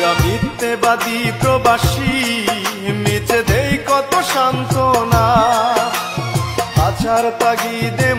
ওরা মিথ্যেবাদী প্রবাসী মিছে দেই কত সান্ত্বনা। আচার তাগিদে